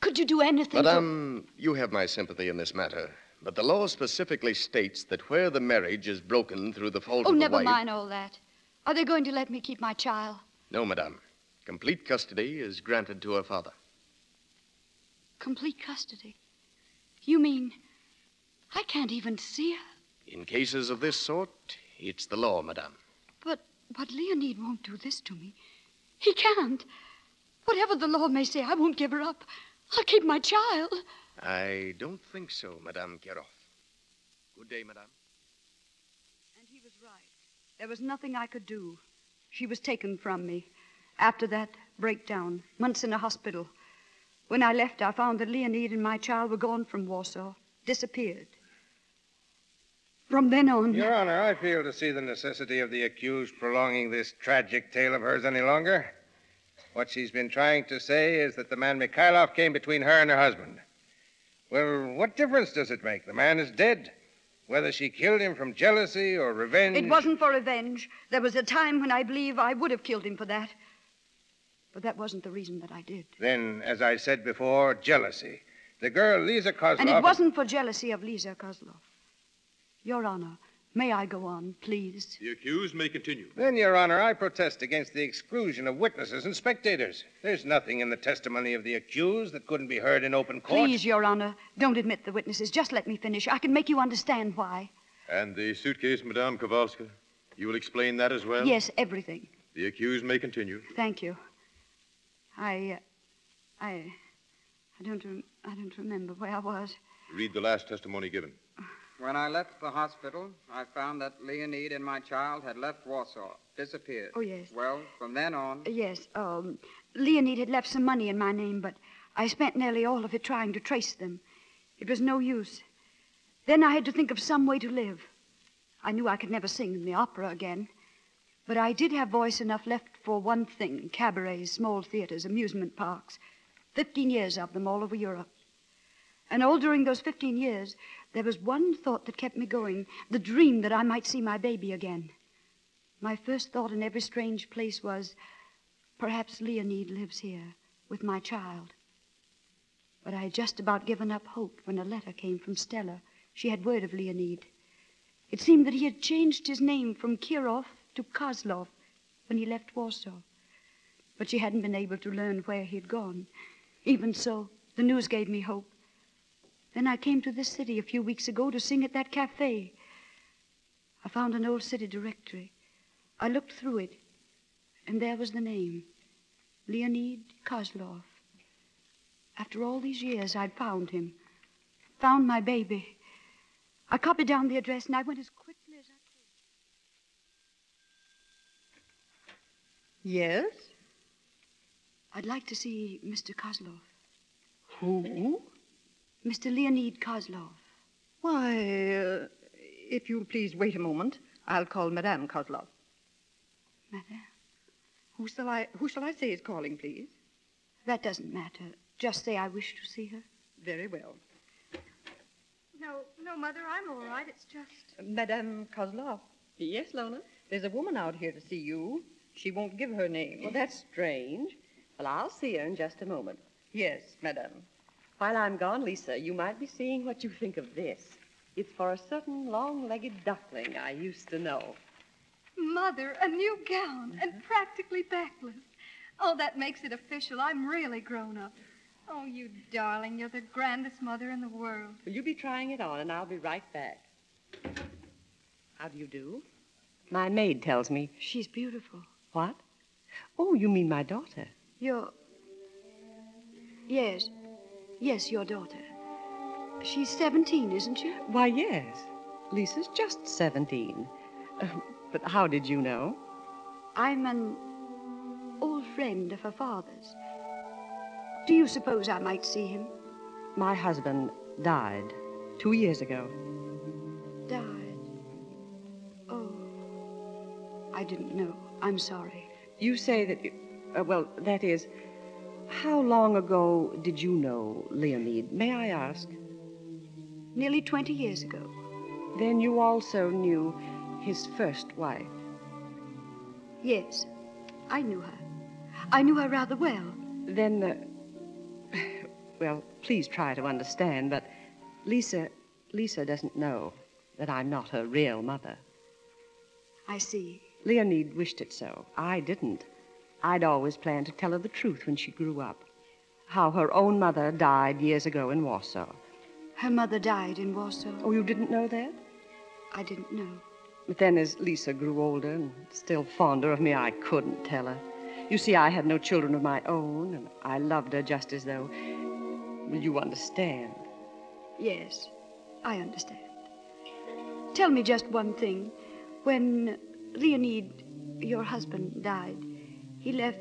could you do anything? Madame, you have my sympathy in this matter. But the law specifically states that where the marriage is broken through the fault Oh, of the wife. Oh, never mind all that. Are they going to let me keep my child? No, Madame. Complete custody is granted to her father. Complete custody. You mean I can't even see her? In cases of this sort, it's the law, Madame. But but Leonid won't do this to me. He can't. Whatever the law may say, I won't give her up. I'll keep my child. I don't think so, Madame Kiroff. Good day, Madame. And he was right. There was nothing I could do. She was taken from me. After that breakdown, months in a hospital. When I left, I found that Leonid and my child were gone from Warsaw, disappeared. From then on. Your Honor, I fail to see the necessity of the accused prolonging this tragic tale of hers any longer. What she's been trying to say is that the man Mikhailov came between her and her husband. Well, what difference does it make? The man is dead. Whether she killed him from jealousy or revenge. It wasn't for revenge. There was a time when I believe I would have killed him for that. But that wasn't the reason that I did. Then, as I said before, jealousy. The girl, Lisa Kozlov. And it wasn't for jealousy of Lisa Kozlov. Your Honor, May I go on, please? The accused may continue. Then, Your Honor, I protest against the exclusion of witnesses and spectators. There's nothing in the testimony of the accused that couldn't be heard in open court. Please, Your Honor, don't admit the witnesses. Just let me finish. I can make you understand why. And the suitcase, Madame Kowalska? You will explain that as well? Yes, everything. The accused may continue. Thank you. I, uh, I, I don't, rem- I don't remember where I was. Read the last testimony given. When I left the hospital, I found that Leonide and my child had left Warsaw, disappeared. Oh, yes. Well, from then on, Yes, um, Leonid had left some money in my name, but I spent nearly all of it trying to trace them. It was no use. Then I had to think of some way to live. I knew I could never sing in the opera again, but I did have voice enough left for one thing cabarets, small theaters, amusement parks. Fifteen years of them all over Europe. And all during those 15 years, there was one thought that kept me going the dream that I might see my baby again. My first thought in every strange place was perhaps Leonide lives here with my child. But I had just about given up hope when a letter came from Stella. She had word of Leonide. It seemed that he had changed his name from Kirov to Kozlov when he left Warsaw. But she hadn't been able to learn where he had gone. Even so, the news gave me hope. Then I came to this city a few weeks ago to sing at that cafe. I found an old city directory. I looked through it, and there was the name Leonid Kozlov. After all these years, I'd found him, found my baby. I copied down the address, and I went as quickly as I could. Yes? I'd like to see Mr. Kozlov. Who? Mr. Leonid Kozlov. Why, uh, if you'll please wait a moment, I'll call Madame Kozlov. Madame? Who shall I, who shall I say is calling, please? That doesn't matter. Just say I wish to see her. Very well. No, no, Mother, I'm all right. It's just. Madame Kozlov. Yes, Lona? There's a woman out here to see you. She won't give her name. Well, that's strange. Well, I'll see her in just a moment. Yes, Madame. While I'm gone, Lisa, you might be seeing what you think of this. It's for a certain long-legged duckling I used to know. Mother, a new gown and uh-huh. practically backless. Oh, that makes it official. I'm really grown up. Oh, you darling, you're the grandest mother in the world. Will you be trying it on, and I'll be right back. How do you do? My maid tells me. She's beautiful. What? Oh, you mean my daughter? Your. Yes. Yes, your daughter. She's 17, isn't she? Why, yes. Lisa's just 17. Uh, but how did you know? I'm an old friend of her father's. Do you suppose I might see him? My husband died two years ago. Died. Oh. I didn't know. I'm sorry. You say that. You, uh, well, that is. How long ago did you know Leonid? May I ask? Nearly 20 years ago. Then you also knew his first wife. Yes, I knew her. I knew her rather well. Then, uh, well, please try to understand, but Lisa, Lisa doesn't know that I'm not her real mother. I see. Leonid wished it so. I didn't. I'd always planned to tell her the truth when she grew up. How her own mother died years ago in Warsaw. Her mother died in Warsaw. Oh, you didn't know that? I didn't know. But then, as Lisa grew older and still fonder of me, I couldn't tell her. You see, I had no children of my own, and I loved her just as though. Will you understand. Yes, I understand. Tell me just one thing. When Leonid, your husband, died, he left.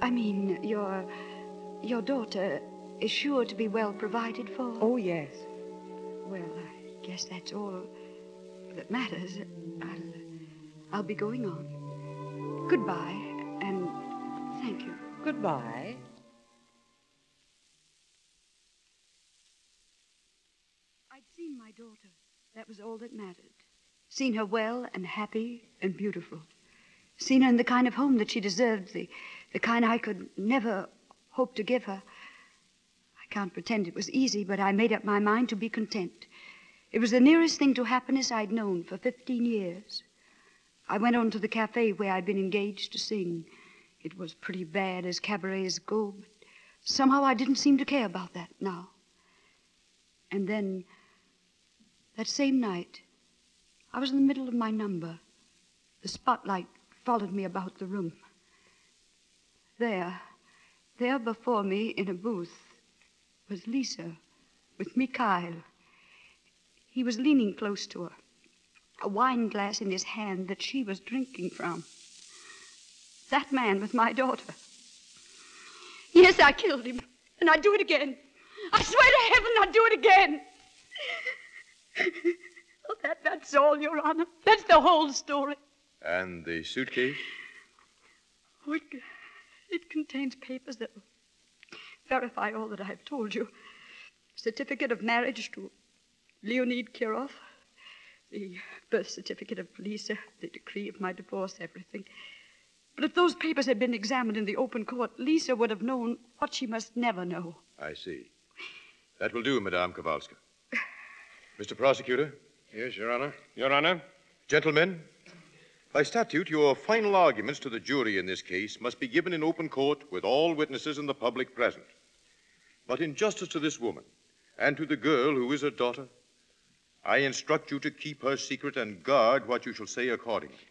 I mean, your. your daughter is sure to be well provided for. Oh, yes. Well, I guess that's all that matters. I'll. I'll be going on. Goodbye, and thank you. Goodbye. I'd seen my daughter. That was all that mattered. Seen her well and happy and beautiful. Seen her in the kind of home that she deserved, the, the kind I could never hope to give her. I can't pretend it was easy, but I made up my mind to be content. It was the nearest thing to happiness I'd known for 15 years. I went on to the cafe where I'd been engaged to sing. It was pretty bad as cabarets go, but somehow I didn't seem to care about that now. And then, that same night, I was in the middle of my number. The spotlight followed me about the room. There, there before me in a booth was Lisa with Mikhail. He was leaning close to her, a wine glass in his hand that she was drinking from. That man was my daughter. Yes, I killed him, and I'd do it again. I swear to heaven I'd do it again. oh, that, that's all, Your Honor. That's the whole story. And the suitcase? Oh, it, it contains papers that verify all that I've told you. Certificate of marriage to Leonid Kirov, the birth certificate of Lisa, the decree of my divorce, everything. But if those papers had been examined in the open court, Lisa would have known what she must never know. I see. That will do, Madame Kowalska. Mr. Prosecutor? Yes, Your Honor. Your Honor? Gentlemen, by statute, your final arguments to the jury in this case must be given in open court with all witnesses and the public present. But in justice to this woman and to the girl who is her daughter, I instruct you to keep her secret and guard what you shall say accordingly.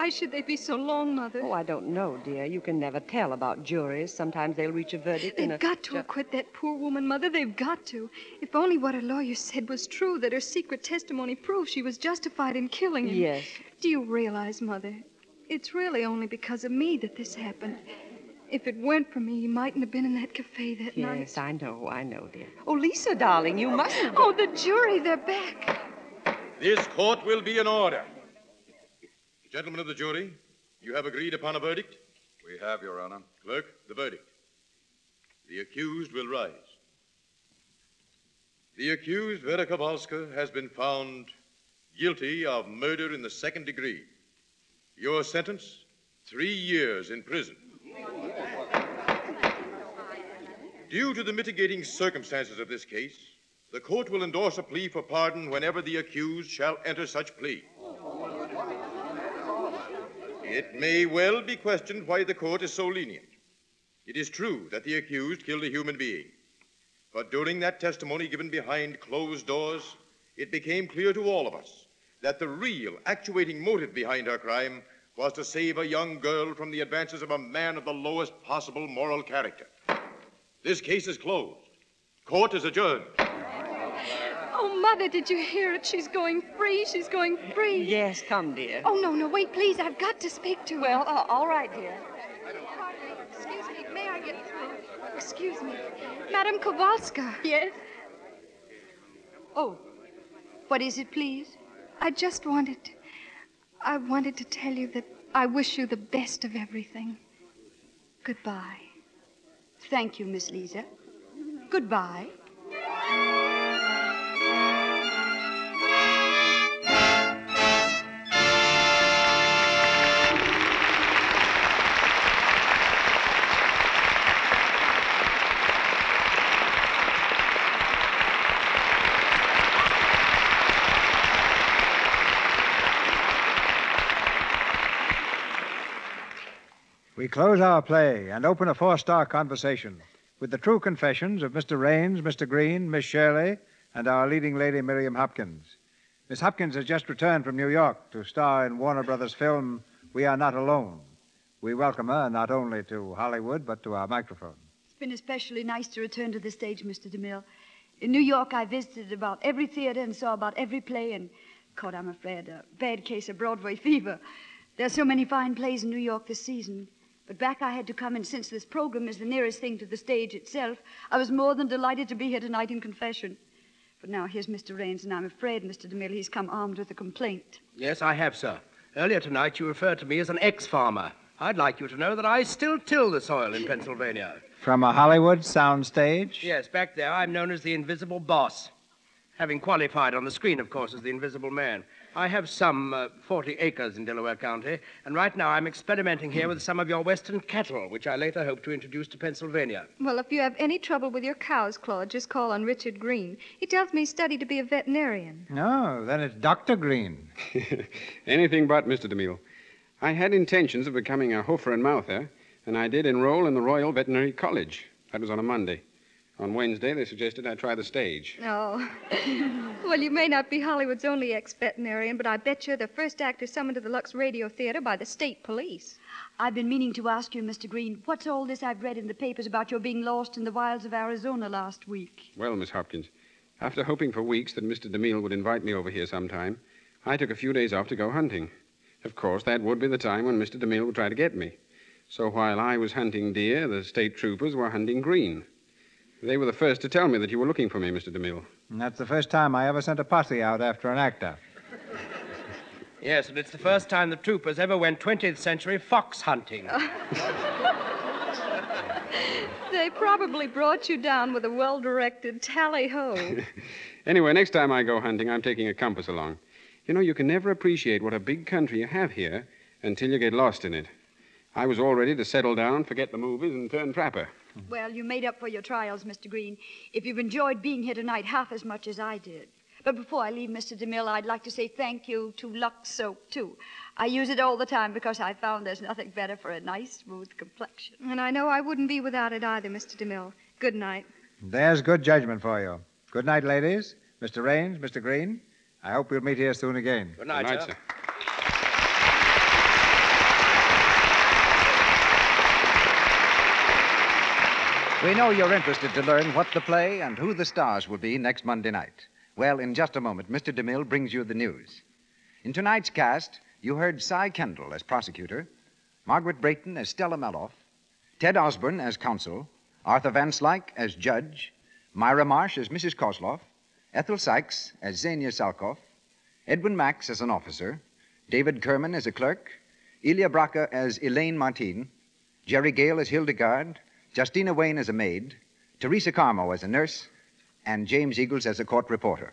Why should they be so long, Mother? Oh, I don't know, dear. You can never tell about juries. Sometimes they'll reach a verdict in They've a... got to acquit that poor woman, Mother. They've got to. If only what her lawyer said was true, that her secret testimony proves she was justified in killing him. Yes. Do you realize, Mother? It's really only because of me that this happened. If it weren't for me, he mightn't have been in that cafe that night. Yes, I know, I know, dear. Oh, Lisa, darling, you mustn't... Oh, the jury, they're back. This court will be in order. Gentlemen of the jury, you have agreed upon a verdict? We have, Your Honor. Clerk, the verdict. The accused will rise. The accused, Vera Kowalska, has been found guilty of murder in the second degree. Your sentence, three years in prison. Due to the mitigating circumstances of this case, the court will endorse a plea for pardon whenever the accused shall enter such plea. It may well be questioned why the court is so lenient. It is true that the accused killed a human being. But during that testimony given behind closed doors, it became clear to all of us that the real actuating motive behind her crime was to save a young girl from the advances of a man of the lowest possible moral character. This case is closed. Court is adjourned. Oh, Mother, did you hear it? She's going free. She's going free. Yes, come, dear. Oh, no, no, wait, please. I've got to speak to her. Well, uh, all right, dear. Excuse me. May I get through? Excuse me. Madame Kowalska. Yes? Oh, what is it, please? I just wanted. I wanted to tell you that I wish you the best of everything. Goodbye. Thank you, Miss Lisa. Goodbye. We close our play and open a four star conversation with the true confessions of Mr. Rains, Mr. Greene, Miss Shirley, and our leading lady, Miriam Hopkins. Miss Hopkins has just returned from New York to star in Warner Brothers' film We Are Not Alone. We welcome her not only to Hollywood, but to our microphone. It's been especially nice to return to the stage, Mr. DeMille. In New York, I visited about every theater and saw about every play and caught, I'm afraid, a bad case of Broadway fever. There are so many fine plays in New York this season. But back I had to come, and since this program is the nearest thing to the stage itself, I was more than delighted to be here tonight in confession. But now here's Mr. Rains, and I'm afraid, Mr. DeMille, he's come armed with a complaint. Yes, I have, sir. Earlier tonight, you referred to me as an ex farmer. I'd like you to know that I still till the soil in Pennsylvania. From a Hollywood soundstage? Yes, back there, I'm known as the Invisible Boss. Having qualified on the screen, of course, as the Invisible Man. I have some uh, 40 acres in Delaware County, and right now I'm experimenting here with some of your western cattle, which I later hope to introduce to Pennsylvania. Well, if you have any trouble with your cows, Claude, just call on Richard Greene. He tells me he studied to be a veterinarian. No, then it's Dr. Greene. Anything but, Mr. DeMille. I had intentions of becoming a hoofer and mouther, and I did enroll in the Royal Veterinary College. That was on a Monday. On Wednesday, they suggested I try the stage. Oh. well, you may not be Hollywood's only ex veterinarian, but I bet you're the first actor summoned to the Lux Radio Theater by the state police. I've been meaning to ask you, Mr. Greene, what's all this I've read in the papers about your being lost in the wilds of Arizona last week? Well, Miss Hopkins, after hoping for weeks that Mr. DeMille would invite me over here sometime, I took a few days off to go hunting. Of course, that would be the time when Mr. DeMille would try to get me. So while I was hunting deer, the state troopers were hunting Greene. They were the first to tell me that you were looking for me, Mr. DeMille. And that's the first time I ever sent a posse out after an actor. Yes, and it's the first time the troopers ever went 20th century fox hunting. They probably brought you down with a well directed tally ho. Anyway, next time I go hunting, I'm taking a compass along. You know, you can never appreciate what a big country you have here until you get lost in it. I was all ready to settle down, forget the movies, and turn trapper. Well, you made up for your trials, Mr. Greene, if you've enjoyed being here tonight half as much as I did. But before I leave, Mr. DeMille, I'd like to say thank you to Lux Soap, too. I use it all the time because I found there's nothing better for a nice, smooth complexion. And I know I wouldn't be without it either, Mr. DeMille. Good night. There's good judgment for you. Good night, ladies. Mr. Rains, Mr. Green. I hope we'll meet here soon again. Good night, Good night, sir. sir. We know you're interested to learn what the play and who the stars will be next Monday night. Well, in just a moment, Mr. DeMille brings you the news. In tonight's cast, you heard Cy Kendall as prosecutor, Margaret Brayton as Stella Meloff, Ted Osborne as counsel, Arthur Van Slyke as judge, Myra Marsh as Mrs. Kozloff, Ethel Sykes as Xenia Salkoff, Edwin Max as an officer, David Kerman as a clerk, Ilya Braca as Elaine Martin, Jerry Gale as Hildegard, Justina Wayne as a maid, Teresa Carmo as a nurse, and James Eagles as a court reporter.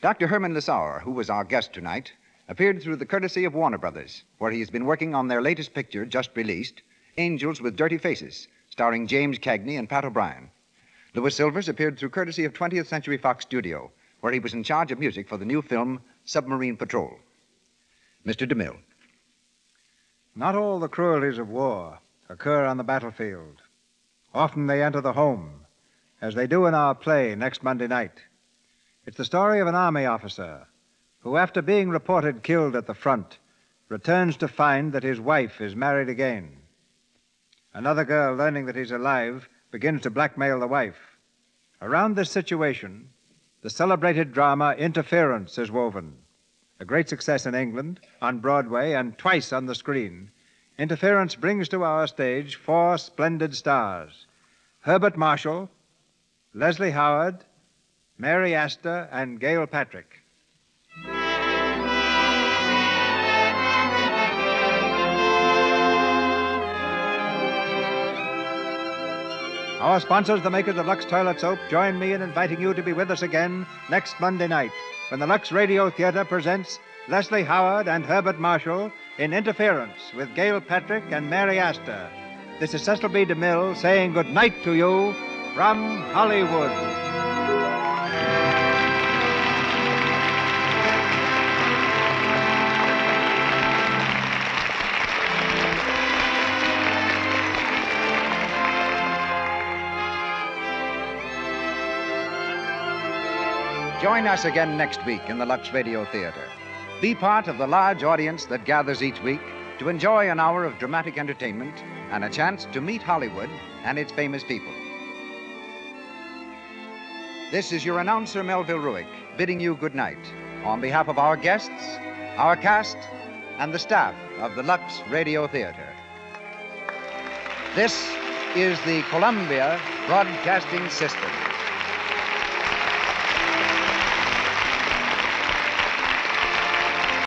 Dr. Herman Lissauer, who was our guest tonight, appeared through the courtesy of Warner Brothers, where he's been working on their latest picture, just released, Angels with Dirty Faces, starring James Cagney and Pat O'Brien. Louis Silvers appeared through courtesy of 20th Century Fox Studio, where he was in charge of music for the new film Submarine Patrol. Mr. DeMille. Not all the cruelties of war occur on the battlefield. Often they enter the home, as they do in our play next Monday night. It's the story of an army officer who, after being reported killed at the front, returns to find that his wife is married again. Another girl, learning that he's alive, begins to blackmail the wife. Around this situation, the celebrated drama Interference is woven. A great success in England, on Broadway, and twice on the screen. Interference brings to our stage four splendid stars Herbert Marshall, Leslie Howard, Mary Astor, and Gail Patrick. Our sponsors, the makers of Lux Toilet Soap, join me in inviting you to be with us again next Monday night when the Lux Radio Theater presents Leslie Howard and Herbert Marshall in Interference with Gail Patrick and Mary Astor. This is Cecil B. DeMille saying good night to you from Hollywood. Join us again next week in the Lux Radio Theater. Be part of the large audience that gathers each week to enjoy an hour of dramatic entertainment and a chance to meet Hollywood and its famous people. This is your announcer, Melville Ruick, bidding you good night on behalf of our guests, our cast, and the staff of the Lux Radio Theater. This is the Columbia Broadcasting System.